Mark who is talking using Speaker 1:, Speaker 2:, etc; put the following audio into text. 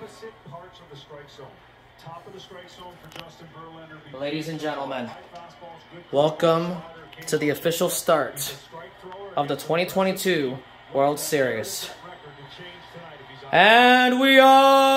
Speaker 1: opposite parts of the strike zone. Top of the strike zone for Justin Verlander.
Speaker 2: Ladies and gentlemen, welcome to the official start of the 2022 World Series. And we are.